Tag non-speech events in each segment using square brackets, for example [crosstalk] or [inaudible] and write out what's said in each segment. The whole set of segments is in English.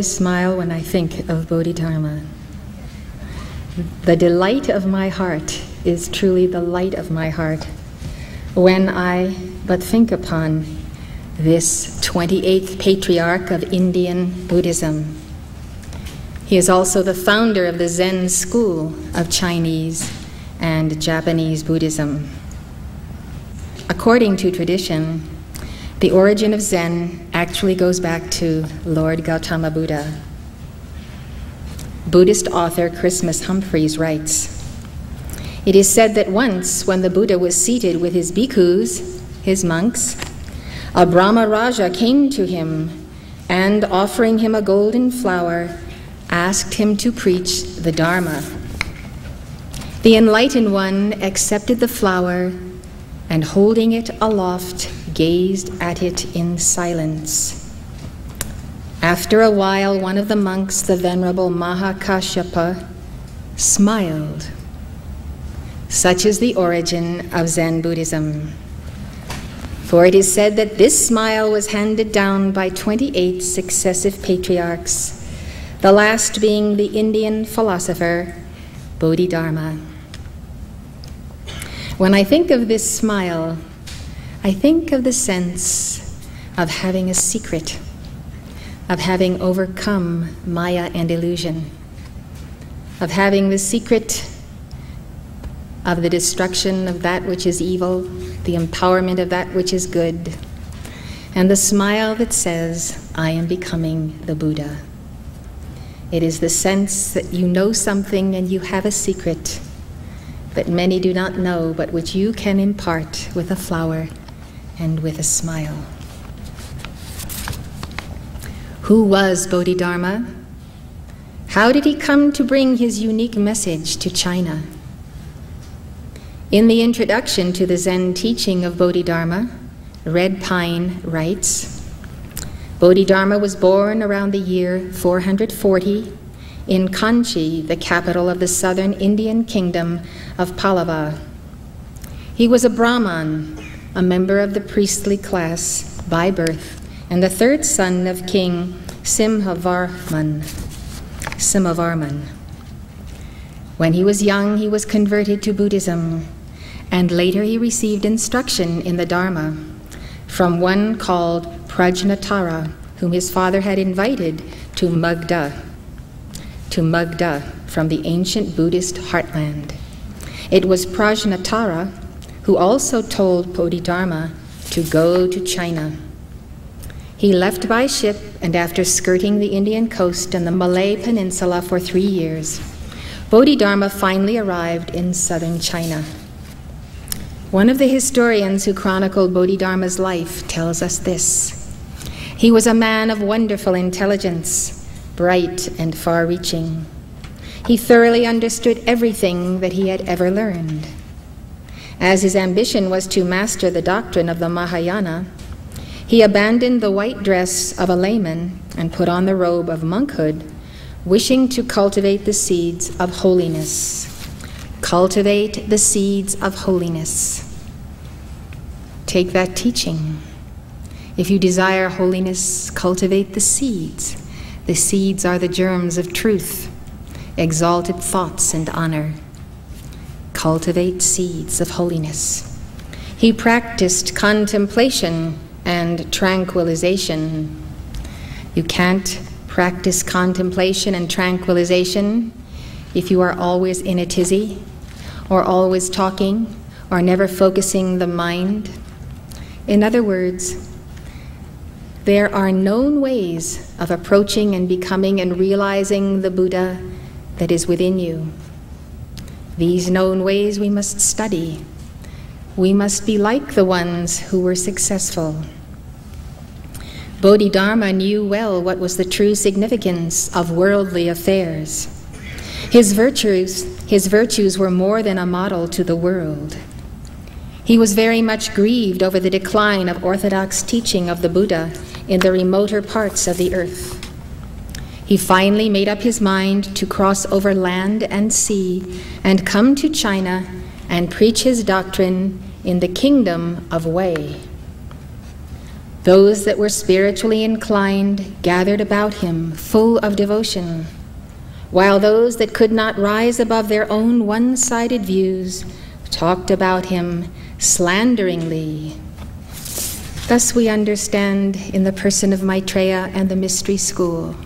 Always smile when I think of Bodhidharma. The delight of my heart is truly the light of my heart when I but think upon this 28th patriarch of Indian Buddhism. He is also the founder of the Zen school of Chinese and Japanese Buddhism. According to tradition, the origin of Zen actually goes back to Lord Gautama Buddha. Buddhist author Christmas Humphreys writes It is said that once, when the Buddha was seated with his bhikkhus, his monks, a Brahma Raja came to him and, offering him a golden flower, asked him to preach the Dharma. The enlightened one accepted the flower and, holding it aloft, gazed at it in silence. After a while, one of the monks, the Venerable Mahakashyapa, smiled. Such is the origin of Zen Buddhism. For it is said that this smile was handed down by 28 successive patriarchs, the last being the Indian philosopher Bodhidharma. When I think of this smile, I think of the sense of having a secret, of having overcome Maya and illusion, of having the secret of the destruction of that which is evil, the empowerment of that which is good, and the smile that says, I am becoming the Buddha. It is the sense that you know something and you have a secret that many do not know, but which you can impart with a flower and with a smile. Who was Bodhidharma? How did he come to bring his unique message to China? In the introduction to the Zen teaching of Bodhidharma, Red Pine writes Bodhidharma was born around the year 440 in Kanchi, the capital of the southern Indian kingdom of Pallava. He was a Brahman, a member of the priestly class by birth, and the third son of King Simhavarman. Simhavarman. When he was young, he was converted to Buddhism and later he received instruction in the Dharma from one called Prajnatara, whom his father had invited to Magda, to Magda from the ancient Buddhist heartland. It was Prajnatara who also told Bodhidharma to go to China. He left by ship, and after skirting the Indian coast and the Malay Peninsula for three years, Bodhidharma finally arrived in southern China. One of the historians who chronicled Bodhidharma's life tells us this. He was a man of wonderful intelligence, bright and far reaching. He thoroughly understood everything that he had ever learned. As his ambition was to master the doctrine of the Mahayana, he abandoned the white dress of a layman and put on the robe of monkhood, wishing to cultivate the seeds of holiness. Cultivate the seeds of holiness. Take that teaching. If you desire holiness, cultivate the seeds. The seeds are the germs of truth, exalted thoughts, and honor. Cultivate seeds of holiness. He practiced contemplation and tranquilization. You can't practice contemplation and tranquilization if you are always in a tizzy or always talking, or never focusing the mind. In other words, there are known ways of approaching and becoming and realizing the Buddha that is within you. These known ways we must study. We must be like the ones who were successful. Bodhidharma knew well what was the true significance of worldly affairs. His virtues, his virtues were more than a model to the world. He was very much grieved over the decline of orthodox teaching of the Buddha in the remoter parts of the earth. He finally made up his mind to cross over land and sea and come to China and preach his doctrine in the kingdom of Wei. Those that were spiritually inclined gathered about him, full of devotion, while those that could not rise above their own one sided views talked about him slanderingly. Thus, we understand in the person of Maitreya and the mystery school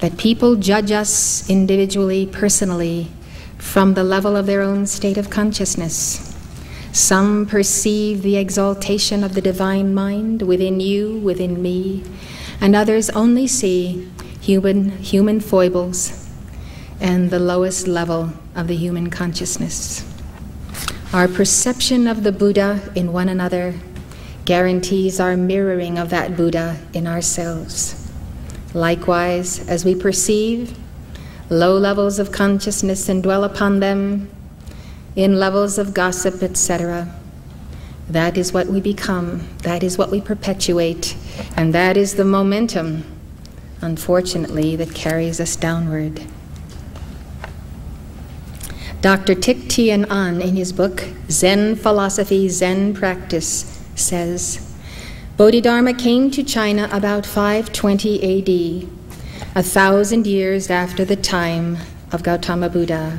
that people judge us individually, personally, from the level of their own state of consciousness. Some perceive the exaltation of the divine mind within you, within me, and others only see human, human foibles and the lowest level of the human consciousness. Our perception of the Buddha in one another guarantees our mirroring of that Buddha in ourselves. Likewise, as we perceive low levels of consciousness and dwell upon them in levels of gossip, etc., that is what we become, that is what we perpetuate, and that is the momentum, unfortunately, that carries us downward. Dr. Thich An, in his book Zen Philosophy, Zen Practice, says Bodhidharma came to China about 520 AD, a thousand years after the time of Gautama Buddha.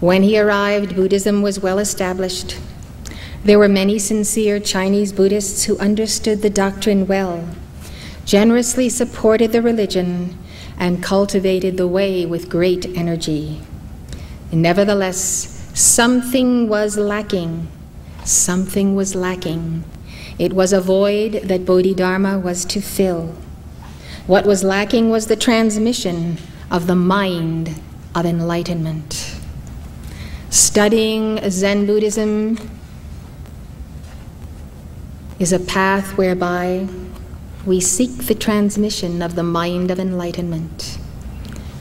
When he arrived, Buddhism was well established. There were many sincere Chinese Buddhists who understood the doctrine well, generously supported the religion, and cultivated the way with great energy. Nevertheless, something was lacking. Something was lacking. It was a void that Bodhidharma was to fill. What was lacking was the transmission of the mind of enlightenment. Studying Zen Buddhism is a path whereby we seek the transmission of the mind of enlightenment.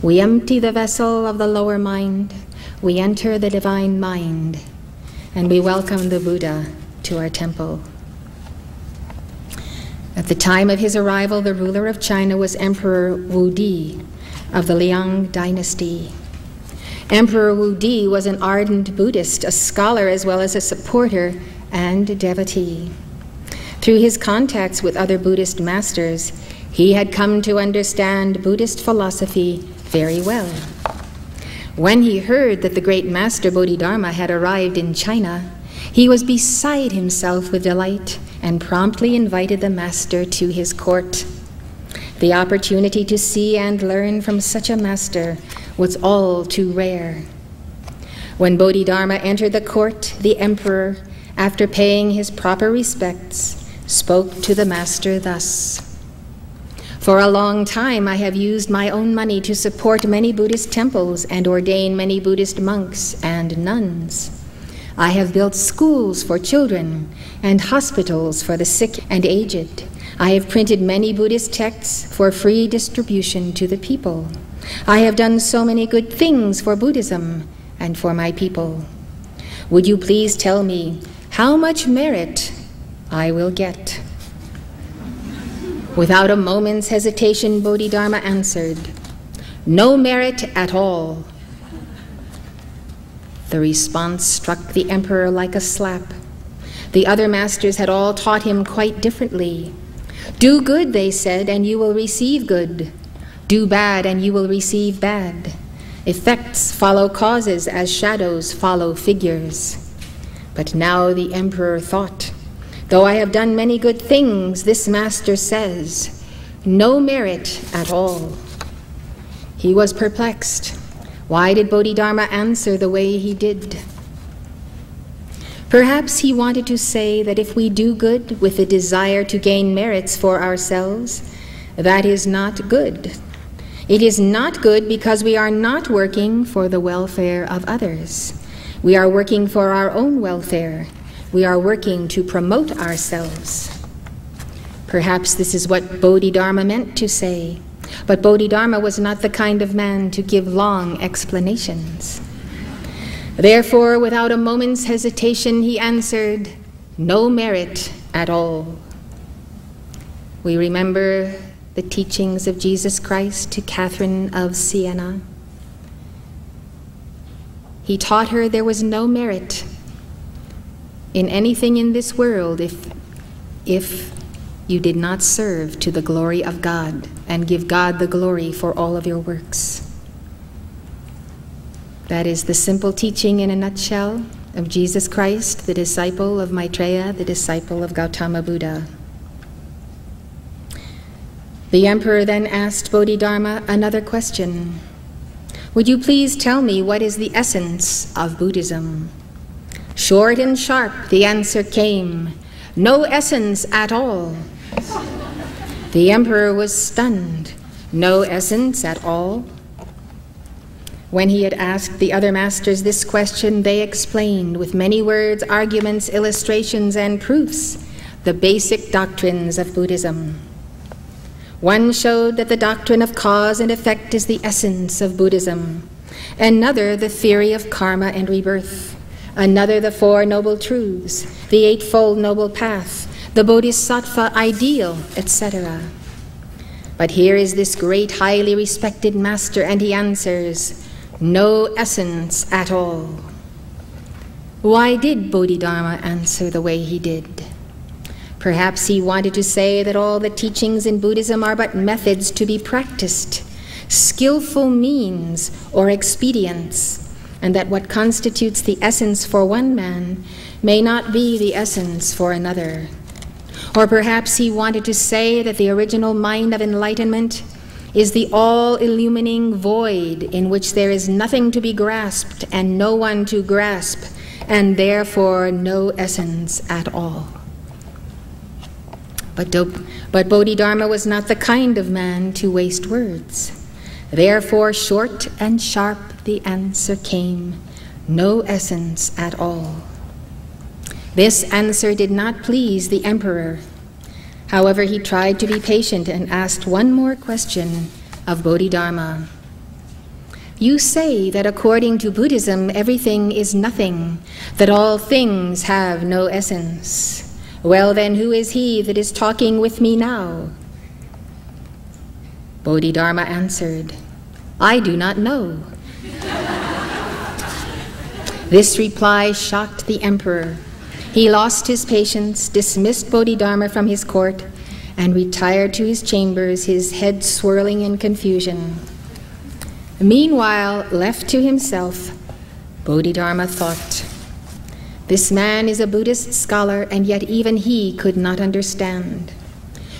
We empty the vessel of the lower mind we enter the divine mind and we welcome the Buddha to our temple. At the time of his arrival, the ruler of China was Emperor Wu Di of the Liang dynasty. Emperor Wu Di was an ardent Buddhist, a scholar as well as a supporter and devotee. Through his contacts with other Buddhist masters, he had come to understand Buddhist philosophy very well. When he heard that the great master Bodhidharma had arrived in China, he was beside himself with delight and promptly invited the master to his court. The opportunity to see and learn from such a master was all too rare. When Bodhidharma entered the court, the emperor, after paying his proper respects, spoke to the master thus. For a long time, I have used my own money to support many Buddhist temples and ordain many Buddhist monks and nuns. I have built schools for children and hospitals for the sick and aged. I have printed many Buddhist texts for free distribution to the people. I have done so many good things for Buddhism and for my people. Would you please tell me how much merit I will get? Without a moment's hesitation, Bodhidharma answered, No merit at all. The response struck the emperor like a slap. The other masters had all taught him quite differently. Do good, they said, and you will receive good. Do bad, and you will receive bad. Effects follow causes as shadows follow figures. But now the emperor thought, Though I have done many good things, this master says, no merit at all. He was perplexed. Why did Bodhidharma answer the way he did? Perhaps he wanted to say that if we do good with a desire to gain merits for ourselves, that is not good. It is not good because we are not working for the welfare of others. We are working for our own welfare we are working to promote ourselves. Perhaps this is what Bodhidharma meant to say, but Bodhidharma was not the kind of man to give long explanations. Therefore, without a moment's hesitation, he answered, No merit at all. We remember the teachings of Jesus Christ to Catherine of Siena. He taught her there was no merit in anything in this world if if you did not serve to the glory of God and give God the glory for all of your works. That is the simple teaching in a nutshell of Jesus Christ, the disciple of Maitreya, the disciple of Gautama Buddha. The emperor then asked Bodhidharma another question Would you please tell me what is the essence of Buddhism? Short and sharp, the answer came No essence at all. The emperor was stunned. No essence at all? When he had asked the other masters this question, they explained with many words, arguments, illustrations, and proofs the basic doctrines of Buddhism. One showed that the doctrine of cause and effect is the essence of Buddhism, another, the theory of karma and rebirth, another, the Four Noble Truths, the Eightfold Noble Path, the Bodhisattva ideal, etc. But here is this great, highly respected master, and he answers, no essence at all. Why did Bodhidharma answer the way he did? Perhaps he wanted to say that all the teachings in Buddhism are but methods to be practiced, skillful means or expedients, and that what constitutes the essence for one man may not be the essence for another. Or perhaps he wanted to say that the original mind of enlightenment is the all illumining void in which there is nothing to be grasped and no one to grasp, and therefore no essence at all. But, but Bodhidharma was not the kind of man to waste words. Therefore, short and sharp the answer came no essence at all. This answer did not please the emperor However, he tried to be patient and asked one more question of Bodhidharma. You say that according to Buddhism, everything is nothing, that all things have no essence. Well, then, who is he that is talking with me now? Bodhidharma answered, I do not know. [laughs] this reply shocked the emperor. He lost his patience, dismissed Bodhidharma from his court, and retired to his chambers, his head swirling in confusion. Meanwhile, left to himself, Bodhidharma thought, This man is a Buddhist scholar, and yet even he could not understand.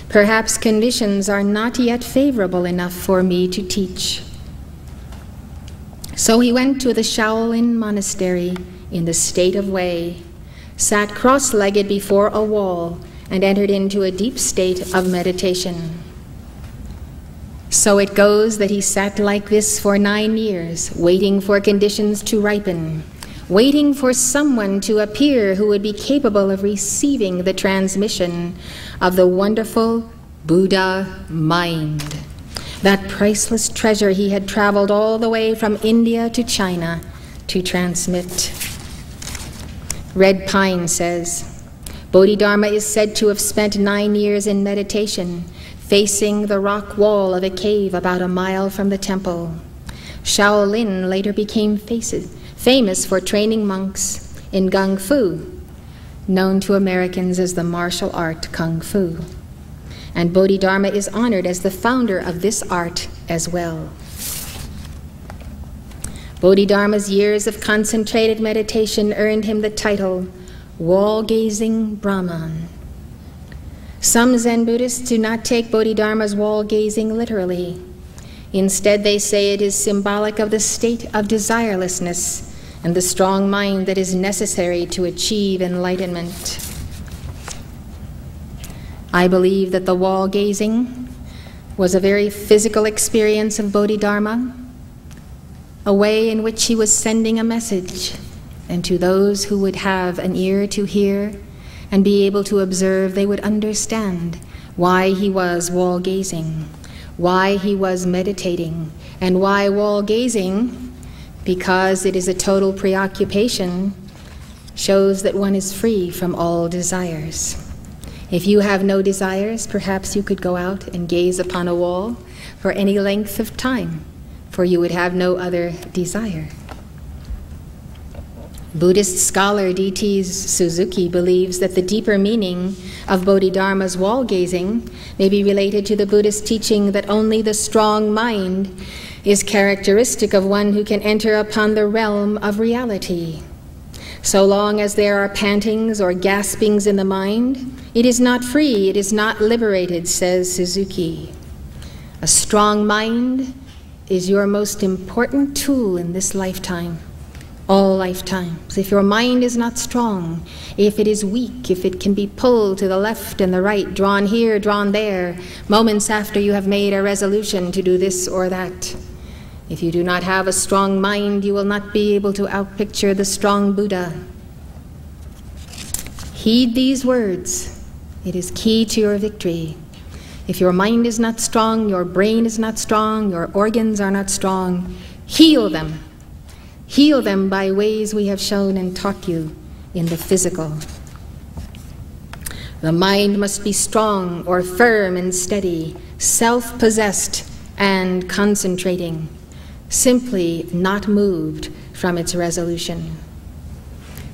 Perhaps conditions are not yet favorable enough for me to teach. So he went to the Shaolin monastery in the state of Wei sat cross legged before a wall, and entered into a deep state of meditation. So it goes that he sat like this for nine years, waiting for conditions to ripen, waiting for someone to appear who would be capable of receiving the transmission of the wonderful Buddha mind. That priceless treasure he had traveled all the way from India to China to transmit. Red Pine says Bodhidharma is said to have spent nine years in meditation, facing the rock wall of a cave about a mile from the temple. Shaolin later became faces, famous for training monks in gongfu, known to Americans as the martial art Kung Fu. And Bodhidharma is honored as the founder of this art as well. Bodhidharma's years of concentrated meditation earned him the title Wall Gazing Brahman. Some Zen Buddhists do not take Bodhidharma's wall gazing literally. Instead, they say it is symbolic of the state of desirelessness and the strong mind that is necessary to achieve enlightenment. I believe that the wall gazing was a very physical experience of Bodhidharma a way in which he was sending a message, and to those who would have an ear to hear and be able to observe, they would understand why he was wall gazing, why he was meditating, and why wall gazing, because it is a total preoccupation, shows that one is free from all desires. If you have no desires, perhaps you could go out and gaze upon a wall for any length of time for you would have no other desire. Buddhist scholar D.T. Suzuki believes that the deeper meaning of Bodhidharma's wall gazing may be related to the Buddhist teaching that only the strong mind is characteristic of one who can enter upon the realm of reality. So long as there are pantings or gaspings in the mind, it is not free, it is not liberated, says Suzuki. A strong mind is your most important tool in this lifetime all lifetimes. If your mind is not strong, if it is weak, if it can be pulled to the left and the right, drawn here, drawn there, moments after you have made a resolution to do this or that, if you do not have a strong mind, you will not be able to outpicture the strong Buddha. Heed these words. It is key to your victory. If your mind is not strong, your brain is not strong, your organs are not strong, heal them Heal them by ways we have shown and taught you in the physical. The mind must be strong or firm and steady, self possessed and concentrating, simply not moved from its resolution.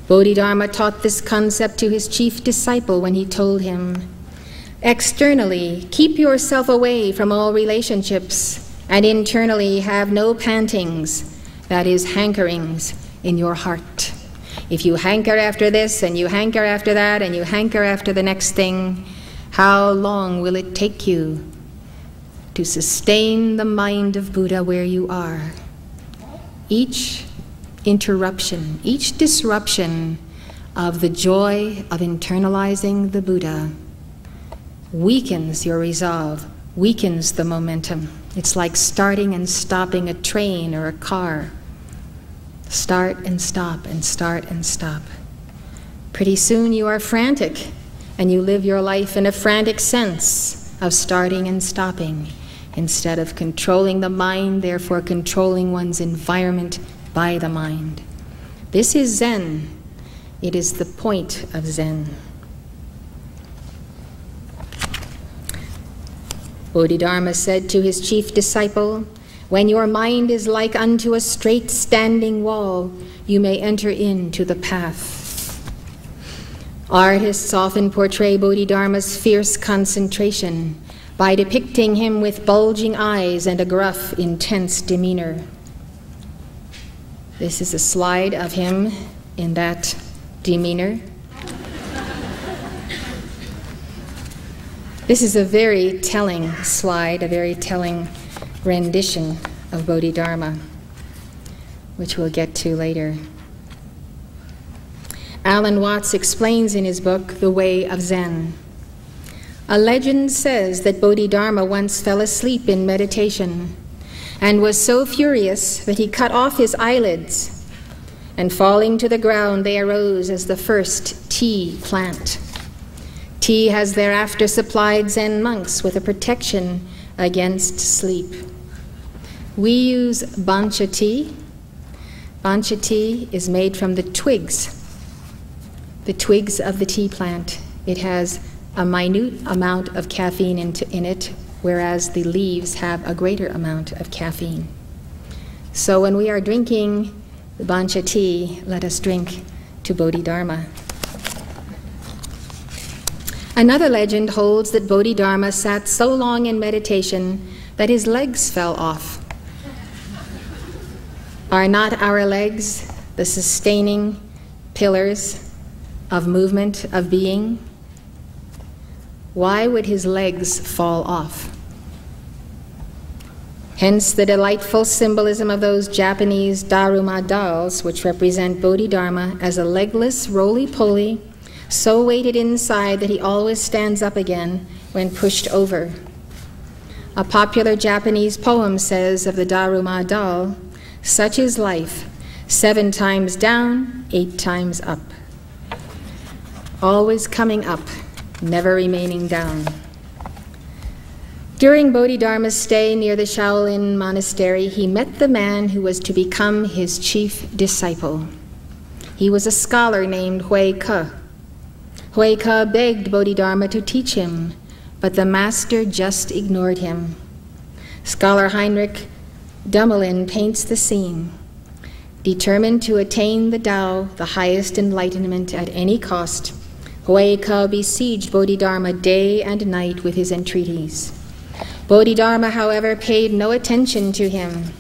Bodhidharma taught this concept to his chief disciple when he told him Externally, keep yourself away from all relationships, and internally, have no pantings that is, hankerings in your heart. If you hanker after this and you hanker after that and you hanker after the next thing, how long will it take you to sustain the mind of Buddha where you are? Each interruption, each disruption of the joy of internalizing the Buddha weakens your resolve, weakens the momentum. It's like starting and stopping a train or a car. Start and stop and start and stop. Pretty soon you are frantic and you live your life in a frantic sense of starting and stopping instead of controlling the mind, therefore controlling one's environment by the mind. This is Zen. It is the point of Zen. Bodhidharma said to his chief disciple, when your mind is like unto a straight standing wall, you may enter into the path. Artists often portray Bodhidharma's fierce concentration by depicting him with bulging eyes and a gruff, intense demeanor. This is a slide of him in that demeanor. This is a very telling slide, a very telling rendition of Bodhidharma, which we'll get to later. Alan Watts explains in his book, The Way of Zen. A legend says that Bodhidharma once fell asleep in meditation and was so furious that he cut off his eyelids, and falling to the ground, they arose as the first tea plant. Tea has thereafter supplied Zen monks with a protection against sleep. We use bancha tea. Bancha tea is made from the twigs, the twigs of the tea plant. It has a minute amount of caffeine in, in it, whereas the leaves have a greater amount of caffeine. So when we are drinking the bancha tea, let us drink to Bodhidharma. Another legend holds that Bodhidharma sat so long in meditation that his legs fell off. Are not our legs the sustaining pillars of movement, of being? Why would his legs fall off? Hence the delightful symbolism of those Japanese Daruma dolls, which represent Bodhidharma as a legless, roly poly, so weighted inside that he always stands up again when pushed over. A popular Japanese poem says of the Daruma doll, such is life, seven times down, eight times up. Always coming up, never remaining down. During Bodhidharma's stay near the Shaolin monastery, he met the man who was to become his chief disciple. He was a scholar named Hui Ke. Ke begged Bodhidharma to teach him, but the master just ignored him. Scholar Heinrich Dumoulin paints the scene. Determined to attain the Tao, the highest enlightenment at any cost, Hui Ke besieged Bodhidharma day and night with his entreaties. Bodhidharma, however, paid no attention to him.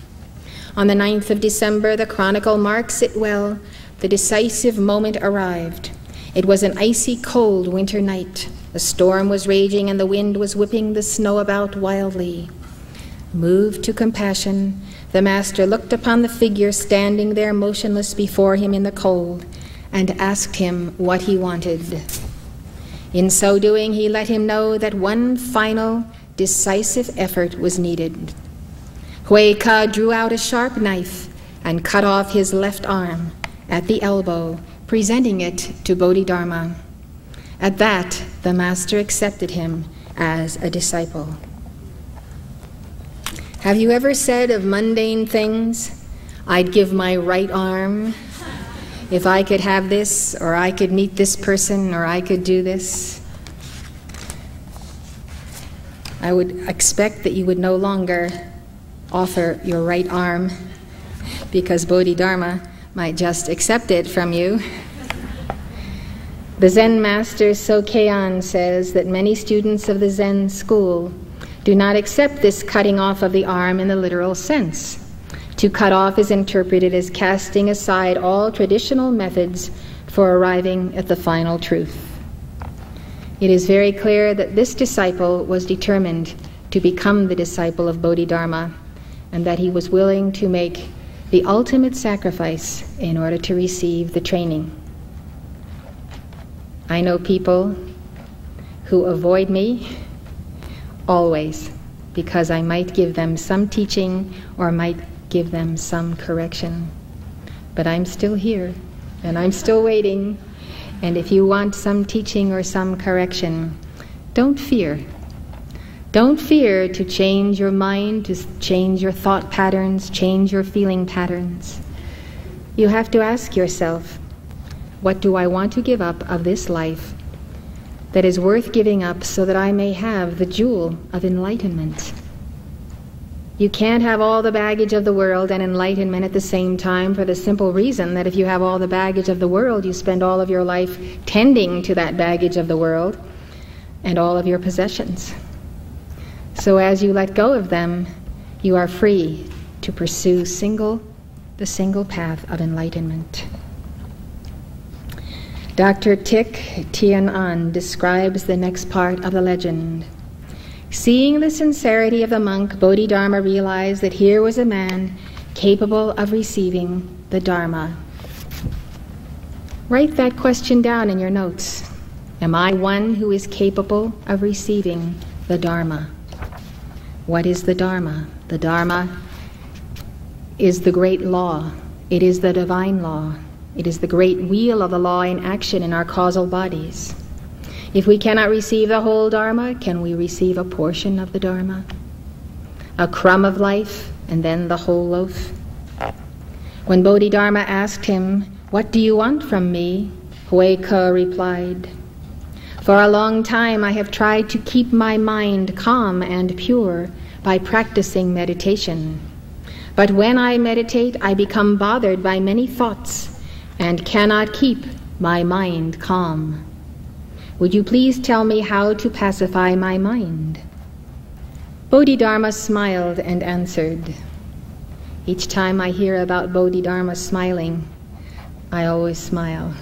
On the 9th of December, the chronicle marks it well, the decisive moment arrived. It was an icy cold winter night. A storm was raging and the wind was whipping the snow about wildly. Moved to compassion, the master looked upon the figure standing there motionless before him in the cold and asked him what he wanted. In so doing, he let him know that one final, decisive effort was needed. Hui Ke drew out a sharp knife and cut off his left arm at the elbow, presenting it to Bodhidharma. At that, the master accepted him as a disciple. Have you ever said of mundane things, I'd give my right arm if I could have this, or I could meet this person, or I could do this? I would expect that you would no longer offer your right arm because Bodhidharma might just accept it from you. The Zen master Sokei-an says that many students of the Zen school do not accept this cutting off of the arm in the literal sense. To cut off is interpreted as casting aside all traditional methods for arriving at the final truth. It is very clear that this disciple was determined to become the disciple of Bodhidharma and that he was willing to make the ultimate sacrifice in order to receive the training. I know people who avoid me always because I might give them some teaching or might give them some correction. But I'm still here and I'm still waiting. And if you want some teaching or some correction, don't fear. Don't fear to change your mind, to change your thought patterns, change your feeling patterns. You have to ask yourself, what do I want to give up of this life that is worth giving up so that I may have the jewel of enlightenment? You can't have all the baggage of the world and enlightenment at the same time for the simple reason that if you have all the baggage of the world, you spend all of your life tending to that baggage of the world and all of your possessions. So as you let go of them, you are free to pursue single the single path of enlightenment. Dr. Thich Thien An describes the next part of the legend. Seeing the sincerity of the monk, Bodhidharma realized that here was a man capable of receiving the Dharma. Write that question down in your notes. Am I one who is capable of receiving the Dharma? What is the Dharma? The Dharma is the great law, it is the divine law, it is the great wheel of the law in action in our causal bodies. If we cannot receive the whole Dharma, can we receive a portion of the Dharma? A crumb of life and then the whole loaf? When Bodhidharma asked him, What do you want from me? Hui Ke replied, For a long time I have tried to keep my mind calm and pure by practicing meditation. But when I meditate, I become bothered by many thoughts and cannot keep my mind calm. Would you please tell me how to pacify my mind? Bodhidharma smiled and answered. Each time I hear about Bodhidharma smiling, I always smile.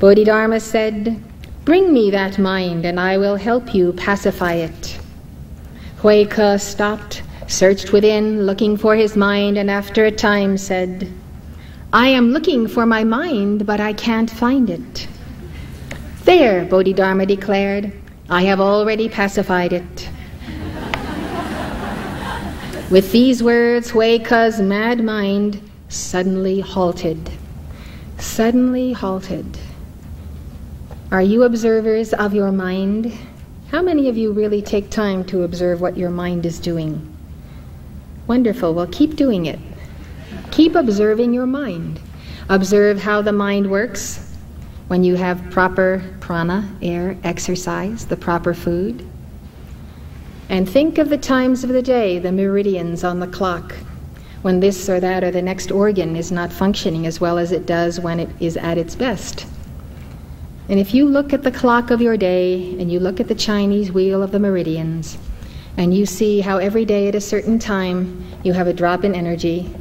Bodhidharma said, Bring me that mind and I will help you pacify it. Hui Ke stopped, searched within, looking for his mind, and after a time said, I am looking for my mind, but I can't find it. There, Bodhidharma declared, I have already pacified it. With these words, Hui Ke's mad mind suddenly halted. Suddenly halted. Are you observers of your mind? How many of you really take time to observe what your mind is doing? Wonderful. Well, keep doing it. Keep observing your mind. Observe how the mind works when you have proper prana, air, exercise, the proper food. And think of the times of the day, the meridians on the clock, when this or that or the next organ is not functioning as well as it does when it is at its best. And if you look at the clock of your day and you look at the Chinese wheel of the meridians, and you see how every day at a certain time you have a drop in energy,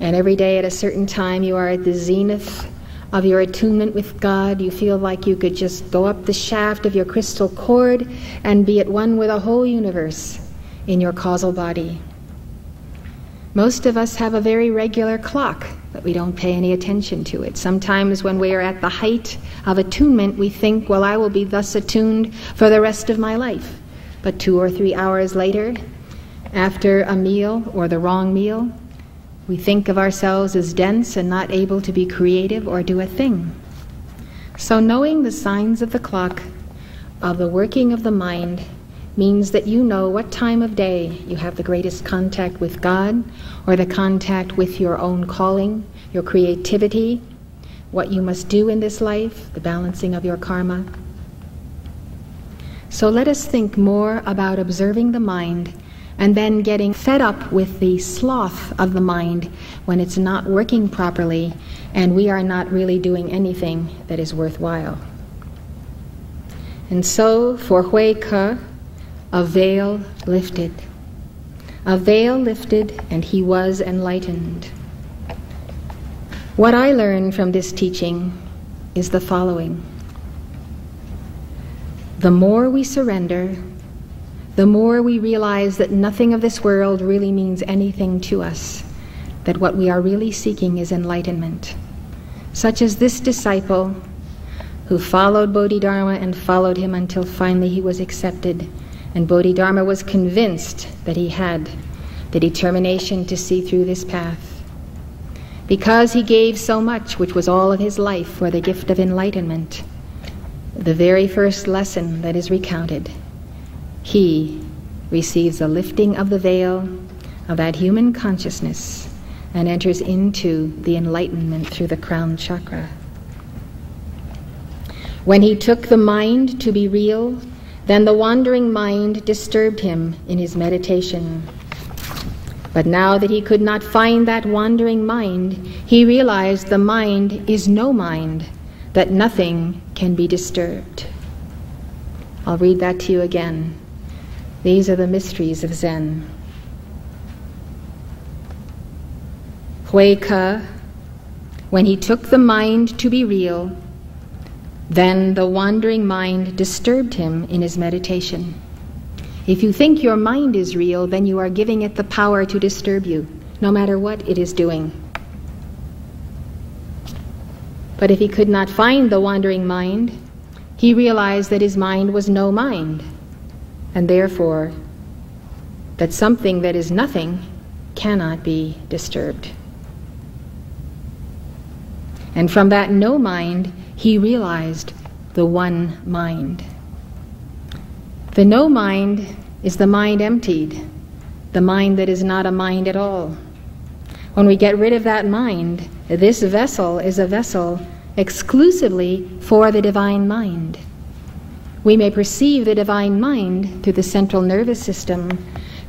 and every day at a certain time you are at the zenith of your attunement with God, you feel like you could just go up the shaft of your crystal cord and be at one with a whole universe in your causal body. Most of us have a very regular clock, but we don't pay any attention to it. Sometimes, when we are at the height of attunement, we think, well, I will be thus attuned for the rest of my life. But two or three hours later, after a meal or the wrong meal, we think of ourselves as dense and not able to be creative or do a thing. So, knowing the signs of the clock, of the working of the mind, means that you know what time of day you have the greatest contact with God or the contact with your own calling, your creativity, what you must do in this life, the balancing of your karma. So let us think more about observing the mind and then getting fed up with the sloth of the mind when it's not working properly and we are not really doing anything that is worthwhile. And so for Hui Ke, a veil lifted. A veil lifted, and he was enlightened. What I learned from this teaching is the following The more we surrender, the more we realize that nothing of this world really means anything to us, that what we are really seeking is enlightenment. Such as this disciple who followed Bodhidharma and followed him until finally he was accepted and Bodhidharma was convinced that he had the determination to see through this path. Because he gave so much, which was all of his life, for the gift of enlightenment, the very first lesson that is recounted, he receives a lifting of the veil of that human consciousness and enters into the enlightenment through the crown chakra. When he took the mind to be real, then the wandering mind disturbed him in his meditation. But now that he could not find that wandering mind, he realized the mind is no mind, that nothing can be disturbed. I'll read that to you again. These are the mysteries of Zen. Hui Ke, when he took the mind to be real, then the wandering mind disturbed him in his meditation. If you think your mind is real, then you are giving it the power to disturb you, no matter what it is doing. But if he could not find the wandering mind, he realized that his mind was no mind, and therefore that something that is nothing cannot be disturbed. And from that no mind, he realized the one mind. The no mind is the mind emptied, the mind that is not a mind at all. When we get rid of that mind, this vessel is a vessel exclusively for the divine mind. We may perceive the divine mind through the central nervous system,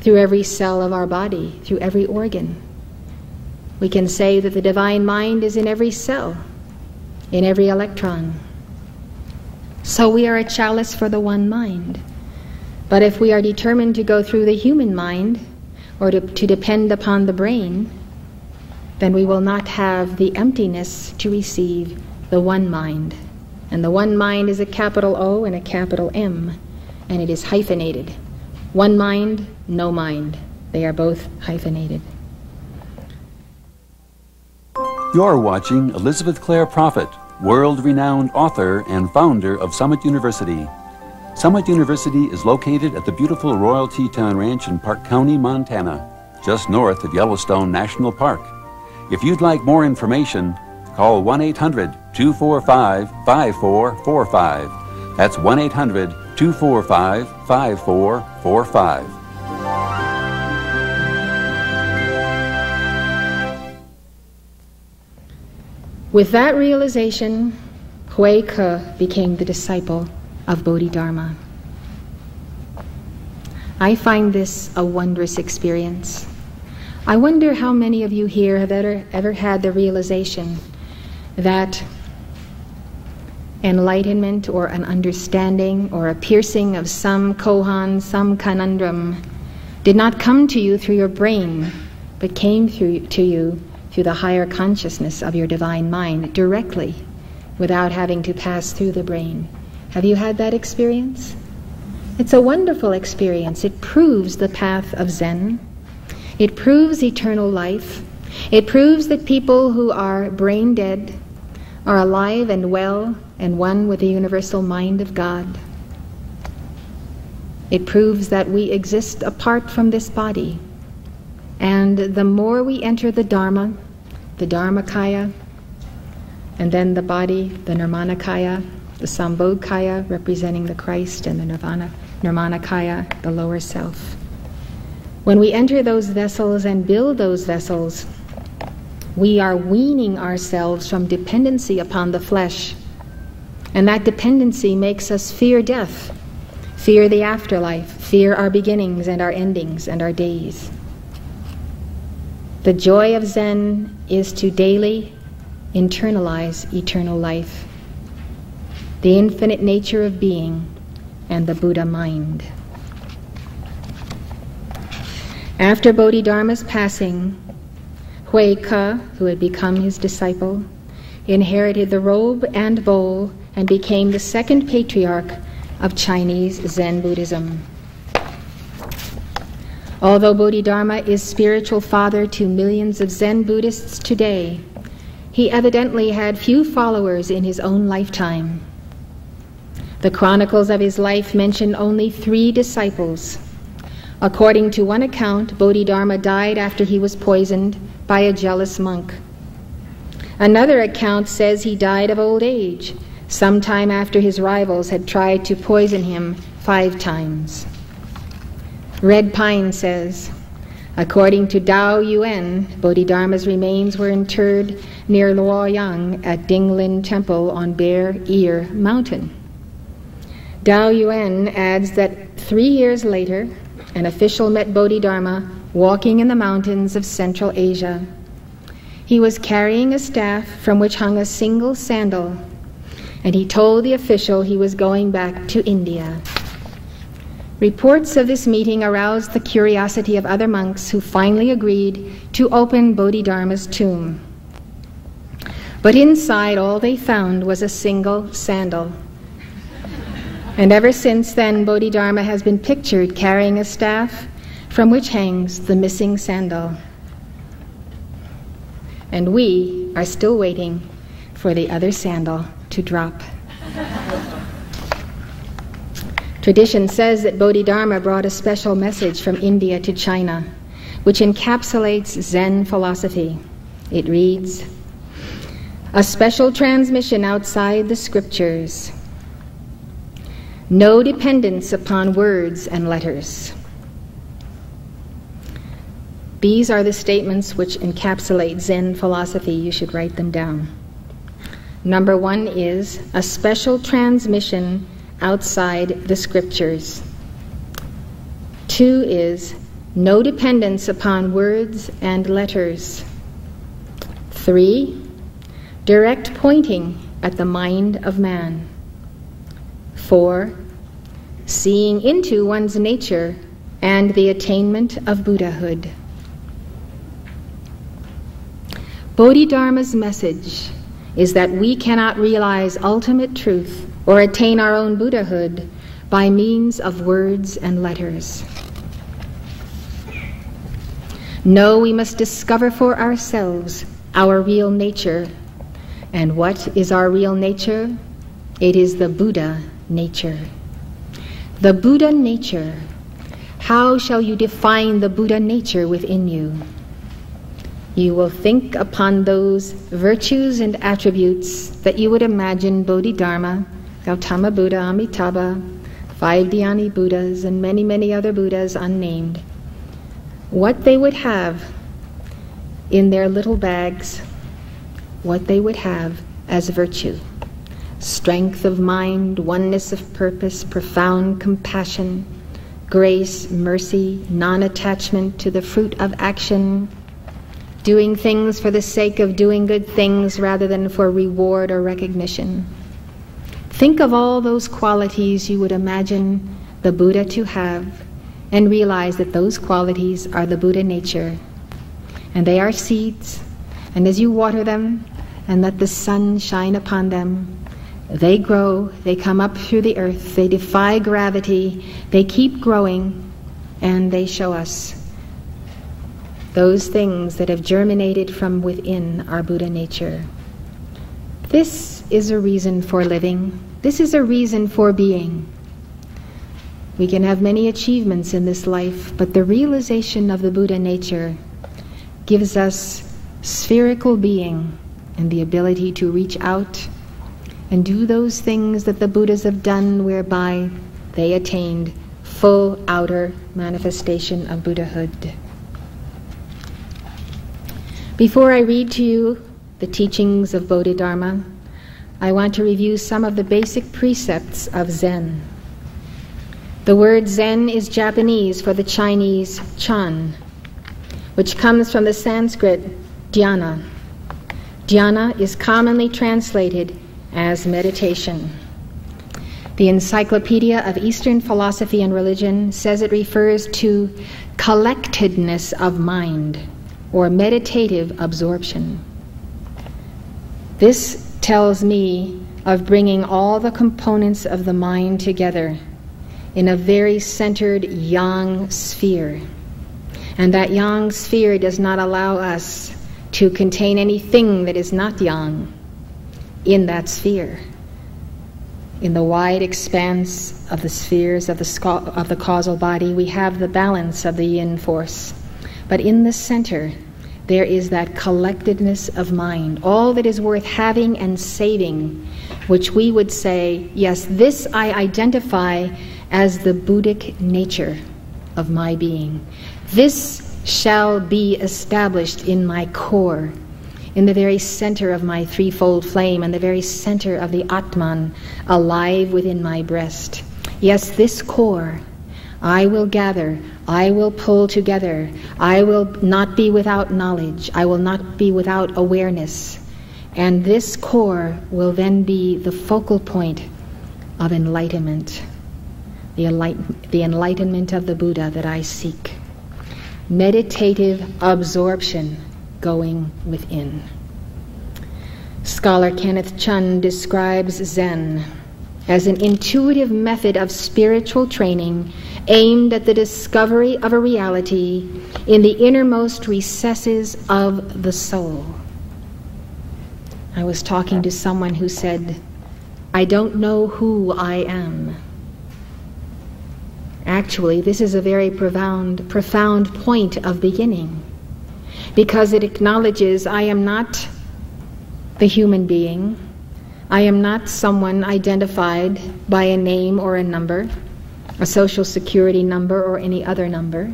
through every cell of our body, through every organ. We can say that the divine mind is in every cell, in every electron. So we are a chalice for the one mind. But if we are determined to go through the human mind, or to, to depend upon the brain, then we will not have the emptiness to receive the one mind. And the one mind is a capital O and a capital M, and it is hyphenated. One mind, no mind. They are both hyphenated. You're watching Elizabeth Clare Prophet, world renowned author and founder of Summit University. Summit University is located at the beautiful Royal Teton Ranch in Park County, Montana, just north of Yellowstone National Park. If you'd like more information, call 1 800 245 5445. That's 1 With that realization, Hui Ke became the disciple of Bodhidharma. I find this a wondrous experience. I wonder how many of you here have ever, ever had the realization that enlightenment or an understanding or a piercing of some koan, some conundrum did not come to you through your brain, but came through, to you through the higher consciousness of your divine mind directly without having to pass through the brain. Have you had that experience? It's a wonderful experience. It proves the path of Zen. It proves eternal life. It proves that people who are brain dead are alive and well and one with the universal mind of God. It proves that we exist apart from this body. And the more we enter the Dharma, the Dharmakaya, and then the body, the Nirmanakaya, the Sambhogakaya representing the Christ, and the Nirvana, Nirmanakaya, the lower self. When we enter those vessels and build those vessels, we are weaning ourselves from dependency upon the flesh. And that dependency makes us fear death, fear the afterlife, fear our beginnings and our endings and our days. The joy of Zen is to daily internalize eternal life, the infinite nature of being, and the Buddha mind. After Bodhidharma's passing, Hui Ke, who had become his disciple, inherited the robe and bowl and became the second patriarch of Chinese Zen Buddhism. Although Bodhidharma is spiritual father to millions of Zen Buddhists today, he evidently had few followers in his own lifetime. The chronicles of his life mention only three disciples According to one account, Bodhidharma died after he was poisoned by a jealous monk. Another account says he died of old age, sometime after his rivals had tried to poison him five times. Red Pine says, according to Dao Yuan, Bodhidharma's remains were interred near Luoyang at Dinglin Temple on Bear Ear Mountain. Dao Yuan adds that three years later, an official met Bodhidharma walking in the mountains of Central Asia. He was carrying a staff from which hung a single sandal, and he told the official he was going back to India. Reports of this meeting aroused the curiosity of other monks who finally agreed to open Bodhidharma's tomb. But inside, all they found was a single sandal. And ever since then, Bodhidharma has been pictured carrying a staff from which hangs the missing sandal. And we are still waiting for the other sandal to drop. Tradition says that Bodhidharma brought a special message from India to China, which encapsulates Zen philosophy. It reads A special transmission outside the scriptures no dependence upon words and letters. These are the statements which encapsulate Zen philosophy. You should write them down. Number one is a special transmission outside the scriptures. Two is no dependence upon words and letters. Three, direct pointing at the mind of man. Four, seeing into one's nature and the attainment of Buddhahood. Bodhidharma's message is that we cannot realize ultimate truth or attain our own Buddhahood by means of words and letters. No, we must discover for ourselves our real nature. And what is our real nature? It is the Buddha nature. The Buddha nature. How shall you define the Buddha nature within you? You will think upon those virtues and attributes that you would imagine Bodhidharma, Gautama Buddha, Amitabha, five Dhyani Buddhas, and many, many other Buddhas unnamed. What they would have in their little bags, what they would have as virtue strength of mind, oneness of purpose, profound compassion, grace, mercy, non attachment to the fruit of action, doing things for the sake of doing good things rather than for reward or recognition. Think of all those qualities you would imagine the Buddha to have and realize that those qualities are the Buddha nature. And they are seeds, and as you water them and let the sun shine upon them, they grow, they come up through the earth, they defy gravity, they keep growing, and they show us those things that have germinated from within our Buddha nature. This is a reason for living. This is a reason for being. We can have many achievements in this life, but the realization of the Buddha nature gives us spherical being and the ability to reach out and do those things that the Buddhas have done whereby they attained full outer manifestation of Buddhahood. Before I read to you the teachings of Bodhidharma, I want to review some of the basic precepts of Zen. The word Zen is Japanese for the Chinese Chan, which comes from the Sanskrit dhyana. Dhyana is commonly translated as meditation. The Encyclopedia of Eastern Philosophy and Religion says it refers to collectedness of mind or meditative absorption. This tells me of bringing all the components of the mind together in a very centered yang sphere. And that yang sphere does not allow us to contain anything that is not yang in that sphere. In the wide expanse of the spheres of the, of the causal body, we have the balance of the yin force. But in the center, there is that collectedness of mind, all that is worth having and saving, which we would say, yes, this I identify as the Buddhic nature of my being. This shall be established in my core in the very center of my threefold flame, in the very center of the Atman, alive within my breast. Yes, this core I will gather, I will pull together, I will not be without knowledge, I will not be without awareness. And this core will then be the focal point of enlightenment, the, enlight- the enlightenment of the Buddha that I seek. Meditative absorption going within. Scholar Kenneth Chun describes Zen as an intuitive method of spiritual training aimed at the discovery of a reality in the innermost recesses of the soul. I was talking to someone who said, I don't know who I am. Actually, this is a very profound, profound point of beginning because it acknowledges I am not the human being. I am not someone identified by a name or a number, a social security number or any other number.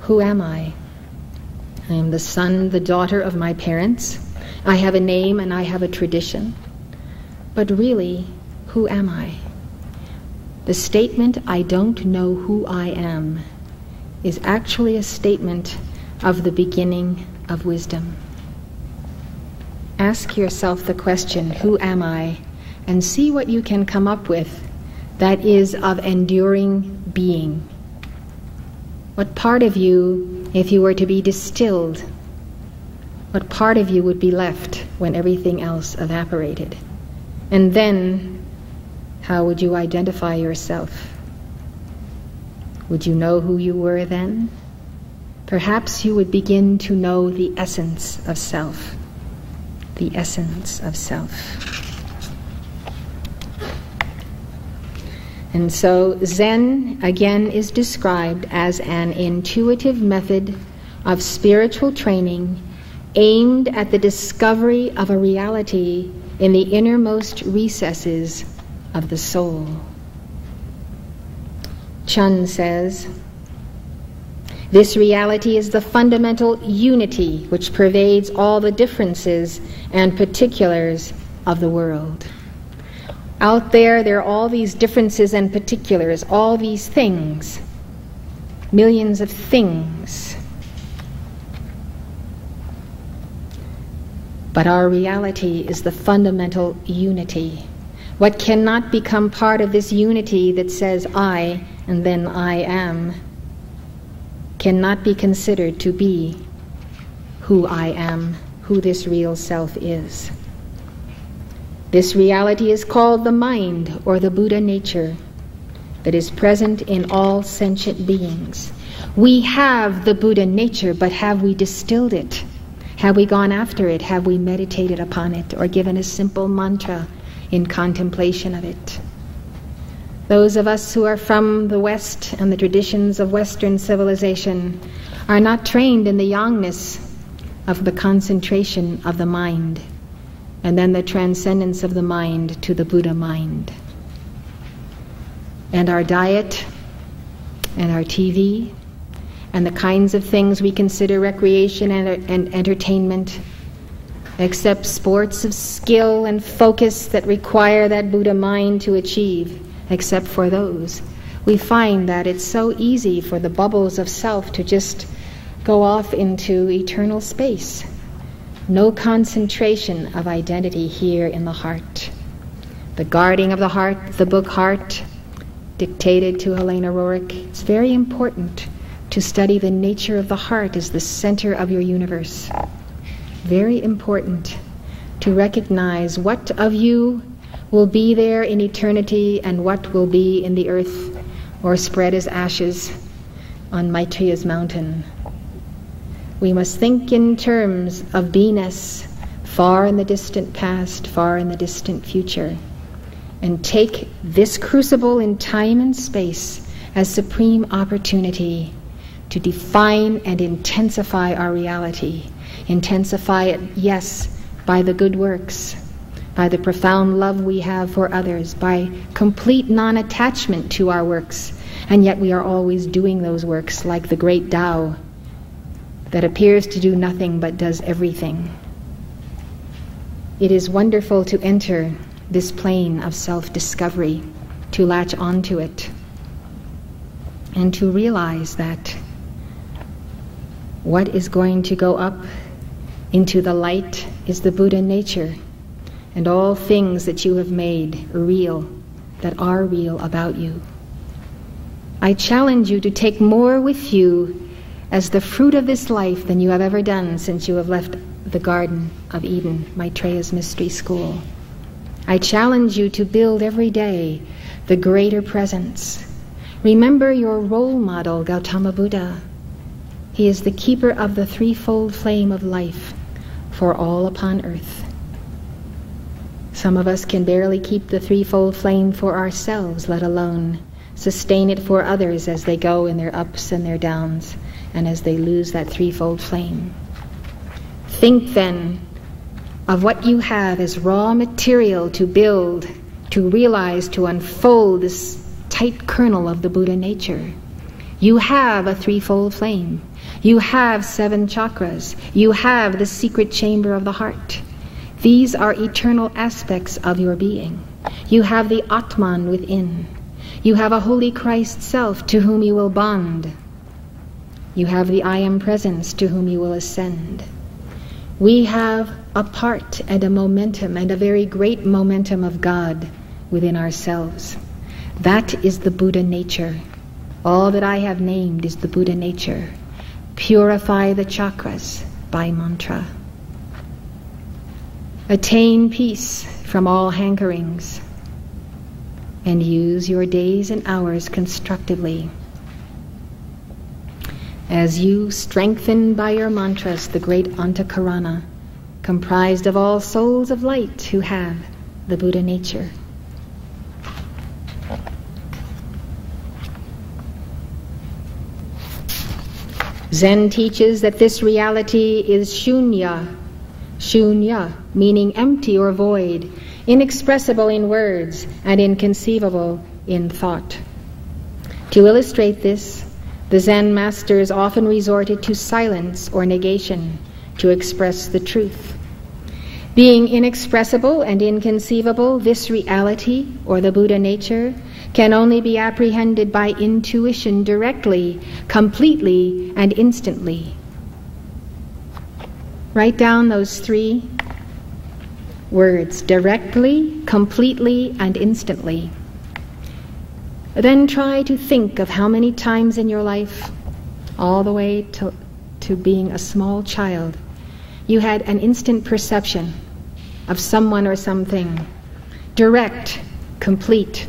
Who am I? I am the son, the daughter of my parents. I have a name and I have a tradition. But really, who am I? The statement, I don't know who I am, is actually a statement of the beginning of wisdom. Ask yourself the question, Who am I? and see what you can come up with that is of enduring being. What part of you, if you were to be distilled, what part of you would be left when everything else evaporated? And then, how would you identify yourself? Would you know who you were then? perhaps you would begin to know the essence of self. The essence of self. And so Zen, again, is described as an intuitive method of spiritual training aimed at the discovery of a reality in the innermost recesses of the soul. Chun says, this reality is the fundamental unity which pervades all the differences and particulars of the world. Out there, there are all these differences and particulars, all these things, millions of things. But our reality is the fundamental unity. What cannot become part of this unity that says I and then I am cannot be considered to be who I am, who this real self is. This reality is called the mind or the Buddha nature that is present in all sentient beings. We have the Buddha nature, but have we distilled it? Have we gone after it? Have we meditated upon it or given a simple mantra in contemplation of it? Those of us who are from the West and the traditions of Western civilization are not trained in the yangness of the concentration of the mind and then the transcendence of the mind to the Buddha mind. And our diet, and our TV, and the kinds of things we consider recreation and, and entertainment, except sports of skill and focus that require that Buddha mind to achieve, except for those. We find that it's so easy for the bubbles of self to just go off into eternal space no concentration of identity here in the heart. The Guarding of the Heart, the book Heart, dictated to Helena Roerich. It's very important to study the nature of the heart as the center of your universe. Very important to recognize what of you will be there in eternity and what will be in the earth or spread as ashes on Maitreya's mountain. We must think in terms of beingness, far in the distant past, far in the distant future, and take this crucible in time and space as supreme opportunity to define and intensify our reality. Intensify it, yes, by the good works, by the profound love we have for others, by complete non attachment to our works, and yet we are always doing those works like the great Tao that appears to do nothing but does everything. It is wonderful to enter this plane of self discovery, to latch onto it, and to realize that what is going to go up into the light is the Buddha nature, and all things that you have made real, that are real about you. I challenge you to take more with you as the fruit of this life than you have ever done since you have left the Garden of Eden, Maitreya's Mystery School. I challenge you to build every day the greater presence. Remember your role model, Gautama Buddha. He is the keeper of the threefold flame of life for all upon earth. Some of us can barely keep the threefold flame for ourselves, let alone sustain it for others as they go in their ups and their downs and as they lose that threefold flame. Think then of what you have as raw material to build, to realize, to unfold this tight kernel of the Buddha nature. You have a threefold flame. You have seven chakras. You have the secret chamber of the heart. These are eternal aspects of your being. You have the Atman within. You have a holy Christ self to whom you will bond. You have the I am presence to whom you will ascend. We have a part and a momentum and a very great momentum of God within ourselves. That is the Buddha nature. All that I have named is the Buddha nature. Purify the chakras by mantra. Attain peace from all hankerings and use your days and hours constructively as you strengthen by your mantras the great Antakarana, comprised of all souls of light who have the Buddha nature. Zen teaches that this reality is shunya, shunya, meaning empty or void, inexpressible in words and inconceivable in thought. To illustrate this, the Zen masters often resorted to silence or negation to express the truth. Being inexpressible and inconceivable, this reality, or the Buddha nature, can only be apprehended by intuition directly, completely, and instantly. Write down those three words directly, completely, and instantly. Then try to think of how many times in your life, all the way to, to being a small child, you had an instant perception of someone or something, direct, complete,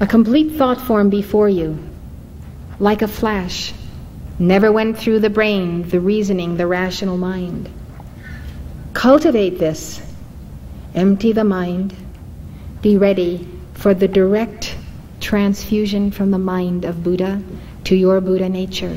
a complete thought form before you, like a flash, never went through the brain, the reasoning, the rational mind. Cultivate this. Empty the mind. Be ready for the direct transfusion from the mind of Buddha to your Buddha nature.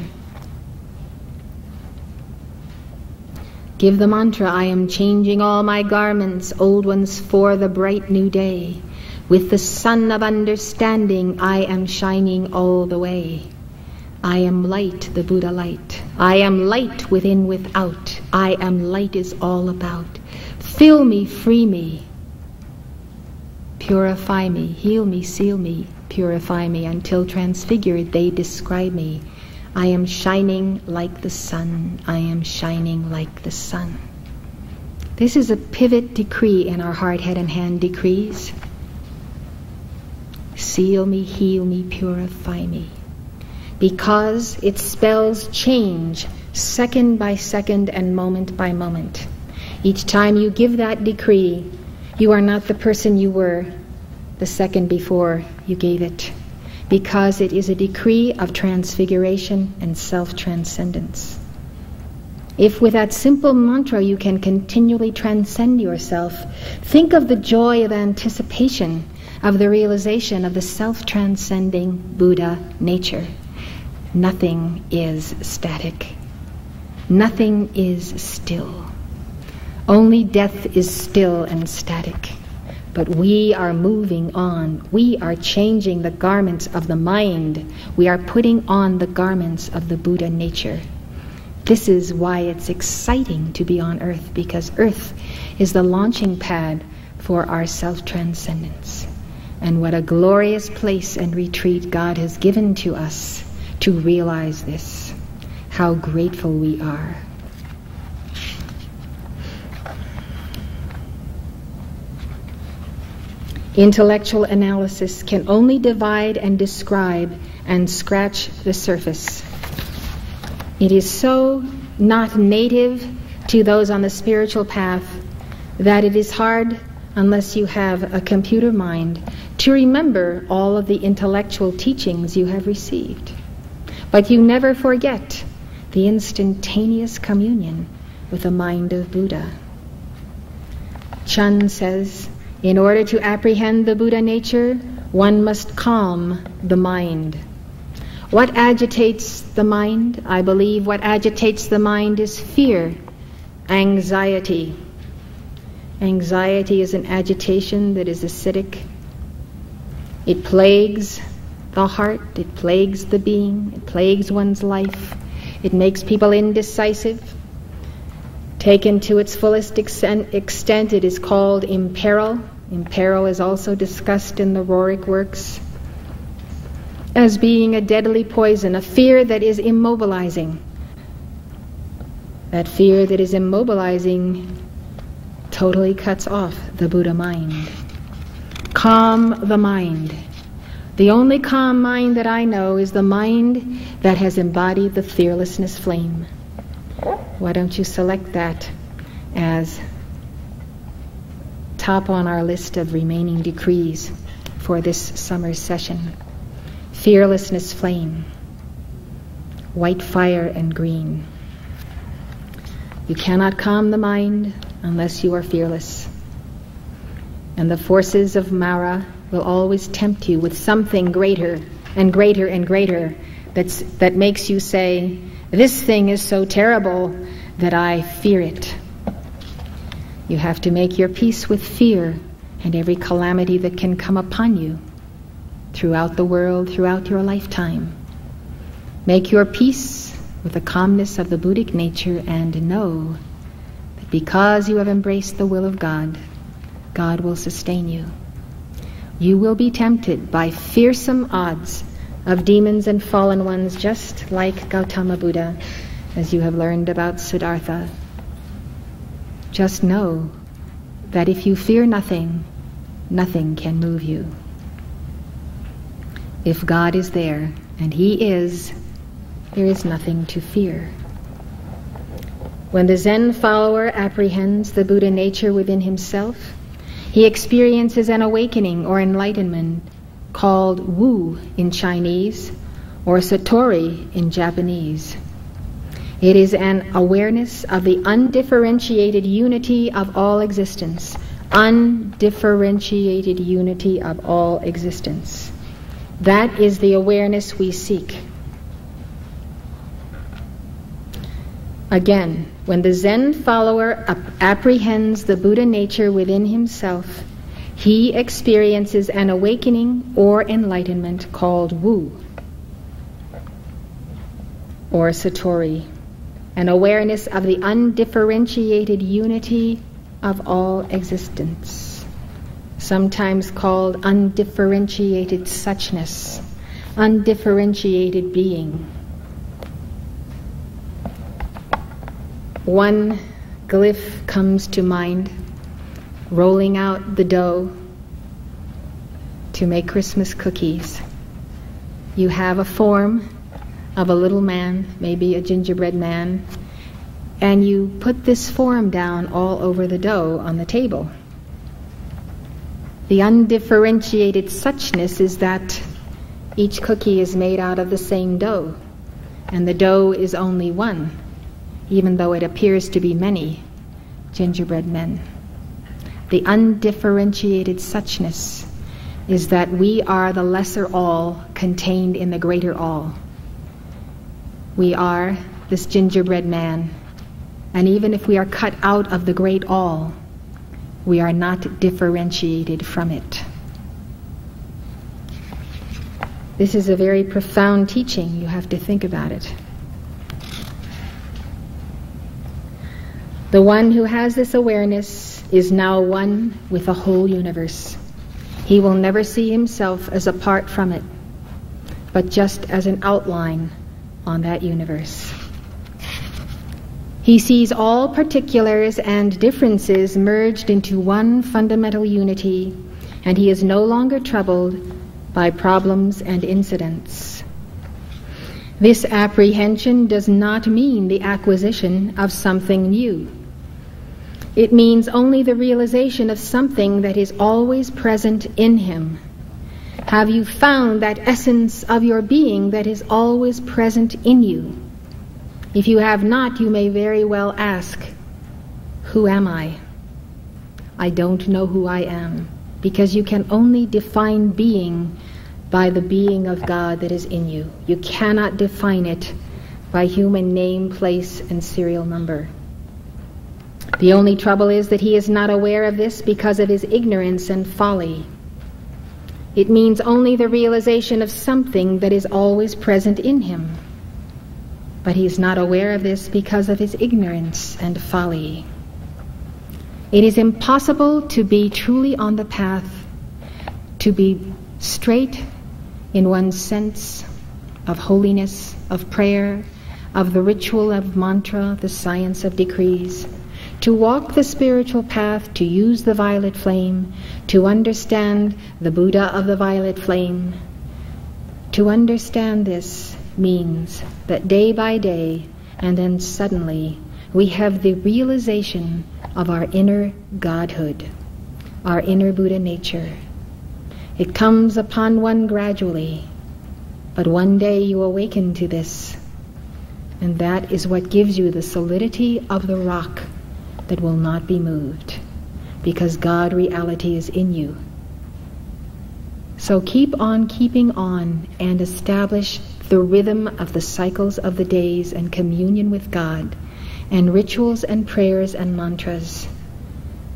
Give the mantra, I am changing all my garments, old ones for the bright new day. With the sun of understanding, I am shining all the way. I am light, the Buddha light. I am light within, without. I am light is all about. Fill me, free me. Purify me, heal me, seal me, purify me until transfigured they describe me I am shining like the sun. I am shining like the sun. This is a pivot decree in our heart, head, and hand decrees. Seal me, heal me, purify me. Because it spells change second by second and moment by moment. Each time you give that decree, you are not the person you were the second before you gave it because it is a decree of transfiguration and self transcendence. If with that simple mantra you can continually transcend yourself, think of the joy of anticipation of the realization of the self transcending Buddha nature. Nothing is static, nothing is still. Only death is still and static. But we are moving on. We are changing the garments of the mind. We are putting on the garments of the Buddha nature. This is why it's exciting to be on earth, because earth is the launching pad for our self transcendence. And what a glorious place and retreat God has given to us to realize this. How grateful we are. Intellectual analysis can only divide and describe and scratch the surface. It is so not native to those on the spiritual path that it is hard, unless you have a computer mind, to remember all of the intellectual teachings you have received. But you never forget the instantaneous communion with the mind of Buddha. Chan says, in order to apprehend the Buddha nature, one must calm the mind. What agitates the mind? I believe what agitates the mind is fear, anxiety. Anxiety is an agitation that is acidic. It plagues the heart, it plagues the being, it plagues one's life. It makes people indecisive. Taken to its fullest extent, it is called imperil. Imperil is also discussed in the Roerich works as being a deadly poison, a fear that is immobilizing. That fear that is immobilizing totally cuts off the Buddha mind. Calm the mind. The only calm mind that I know is the mind that has embodied the fearlessness flame. Why don't you select that as top on our list of remaining decrees for this summer session? Fearlessness flame, white fire and green. You cannot calm the mind unless you are fearless. And the forces of Mara will always tempt you with something greater and greater and greater that's, that makes you say, this thing is so terrible that I fear it. You have to make your peace with fear and every calamity that can come upon you throughout the world, throughout your lifetime. Make your peace with the calmness of the Buddhic nature and know that because you have embraced the will of God, God will sustain you. You will be tempted by fearsome odds of demons and fallen ones, just like Gautama Buddha, as you have learned about Siddhartha. Just know that if you fear nothing, nothing can move you. If God is there, and He is, there is nothing to fear. When the Zen follower apprehends the Buddha nature within himself, he experiences an awakening or enlightenment called Wu in Chinese or Satori in Japanese. It is an awareness of the undifferentiated unity of all existence. Undifferentiated unity of all existence. That is the awareness we seek. Again, when the Zen follower apprehends the Buddha nature within himself, he experiences an awakening or enlightenment called Wu or Satori, an awareness of the undifferentiated unity of all existence, sometimes called undifferentiated suchness, undifferentiated being. One glyph comes to mind rolling out the dough to make Christmas cookies. You have a form of a little man, maybe a gingerbread man, and you put this form down all over the dough on the table. The undifferentiated suchness is that each cookie is made out of the same dough, and the dough is only one even though it appears to be many gingerbread men. The undifferentiated suchness is that we are the lesser all contained in the greater all. We are this gingerbread man, and even if we are cut out of the great all, we are not differentiated from it. This is a very profound teaching. You have to think about it. The one who has this awareness is now one with the whole universe. He will never see himself as apart from it, but just as an outline on that universe. He sees all particulars and differences merged into one fundamental unity, and he is no longer troubled by problems and incidents. This apprehension does not mean the acquisition of something new. It means only the realization of something that is always present in him. Have you found that essence of your being that is always present in you? If you have not, you may very well ask, Who am I? I don't know who I am, because you can only define being by the being of God that is in you. You cannot define it by human name, place, and serial number. The only trouble is that he is not aware of this because of his ignorance and folly. It means only the realization of something that is always present in him. But he is not aware of this because of his ignorance and folly. It is impossible to be truly on the path, to be straight in one's sense of holiness, of prayer, of the ritual of mantra, the science of decrees to walk the spiritual path, to use the violet flame, to understand the Buddha of the violet flame. To understand this means that day by day, and then suddenly, we have the realization of our inner Godhood, our inner Buddha nature. It comes upon one gradually, but one day you awaken to this, and that is what gives you the solidity of the rock that will not be moved because God reality is in you. So keep on keeping on and establish the rhythm of the cycles of the days and communion with God and rituals and prayers and mantras.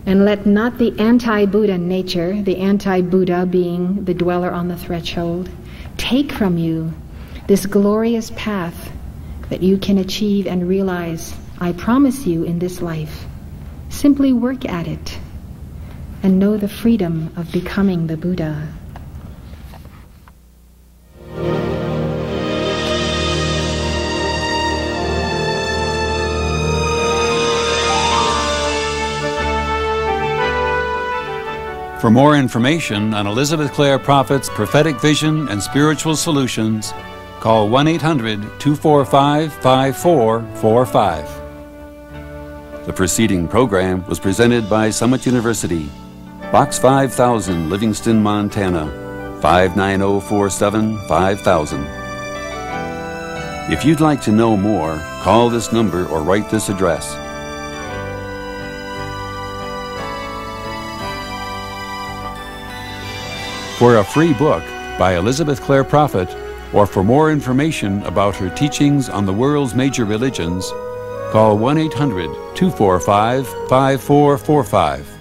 And let not the anti Buddha nature, the anti Buddha being the dweller on the threshold, take from you this glorious path that you can achieve and realize, I promise you, in this life. Simply work at it and know the freedom of becoming the Buddha. For more information on Elizabeth Clare Prophet's prophetic vision and spiritual solutions, call 1 800 245 5445. The preceding program was presented by Summit University, Box 5000, Livingston, Montana, 59047 5000. If you'd like to know more, call this number or write this address. For a free book by Elizabeth Clare Prophet, or for more information about her teachings on the world's major religions, call 1 800 245 5445.